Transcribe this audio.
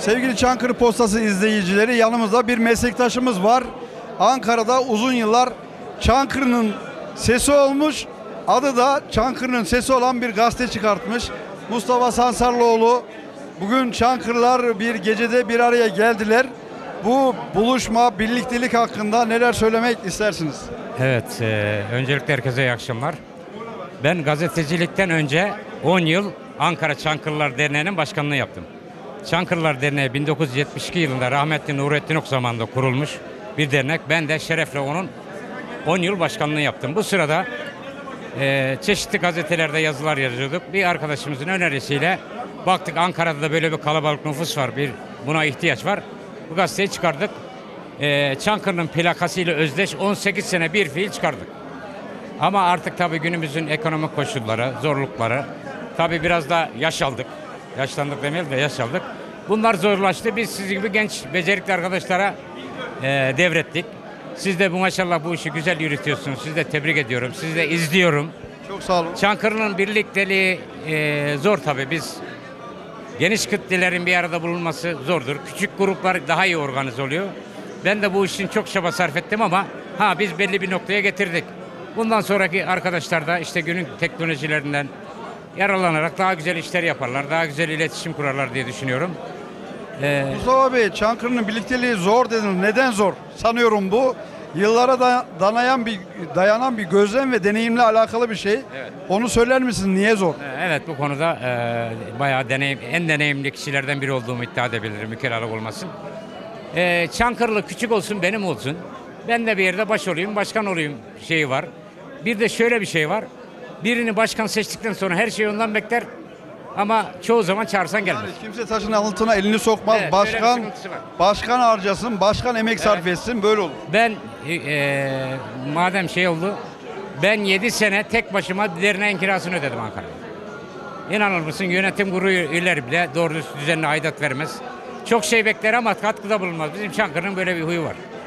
Sevgili Çankırı Postası izleyicileri yanımızda bir meslektaşımız var. Ankara'da uzun yıllar Çankırı'nın sesi olmuş. Adı da Çankırı'nın sesi olan bir gazete çıkartmış. Mustafa Sansarlıoğlu. Bugün Çankırılar bir gecede bir araya geldiler. Bu buluşma, birliktelik hakkında neler söylemek istersiniz? Evet, e, öncelikle herkese iyi akşamlar. Ben gazetecilikten önce 10 yıl Ankara Çankırılar Derneği'nin başkanlığı yaptım. Çankırılar Derneği 1972 yılında rahmetli Nurettin Ok zamanında kurulmuş bir dernek. Ben de şerefle onun 10 yıl başkanlığı yaptım. Bu sırada e, çeşitli gazetelerde yazılar yazıyorduk. Bir arkadaşımızın önerisiyle baktık Ankara'da da böyle bir kalabalık nüfus var. Bir buna ihtiyaç var. Bu gazeteyi çıkardık. E, Çankırı'nın plakasıyla özdeş 18 sene bir fiil çıkardık. Ama artık tabii günümüzün ekonomik koşulları, zorlukları tabii biraz da yaş aldık. Yaşlandık demeyelim de yaş aldık. Bunlar zorlaştı. Biz siz gibi genç, becerikli arkadaşlara e, devrettik. Siz de bu maşallah bu işi güzel yürütüyorsunuz. Sizi de tebrik ediyorum. Sizi de izliyorum. Çok sağ olun. Çankırı'nın birlikteliği e, zor tabii. Biz geniş kitlelerin bir arada bulunması zordur. Küçük gruplar daha iyi organize oluyor. Ben de bu işin çok çaba sarf ettim ama ha biz belli bir noktaya getirdik. Bundan sonraki arkadaşlar da işte günün teknolojilerinden yararlanarak daha güzel işler yaparlar, daha güzel iletişim kurarlar diye düşünüyorum. E, Mustafa Bey, Çankırı'nın birlikteliği zor dediniz. Neden zor? Sanıyorum bu yıllara da danayan bir dayanan bir gözlem ve deneyimle alakalı bir şey. Evet. Onu söyler misiniz? Niye zor? Evet bu konuda e, bayağı deneyim, en deneyimli kişilerden biri olduğumu iddia edebilirim. Mükerralık olmasın. E, Çankırılı küçük olsun benim olsun. Ben de bir yerde baş olayım, başkan olayım şeyi var. Bir de şöyle bir şey var. Birini başkan seçtikten sonra her şey ondan bekler. Ama çoğu zaman çağırsan gelmez. Yani kimse taşın altına elini sokmaz. Evet, başkan başkan harcasın, başkan emek sarf etsin böyle olur. Ben e, e, madem şey oldu, ben 7 sene tek başıma derneğin kirasını ödedim Ankara'da. İnanır mısın yönetim kurulu üyeleri bile doğru düzenli aidat vermez. Çok şey bekler ama katkıda bulunmaz. Bizim Çankırı'nın böyle bir huyu var.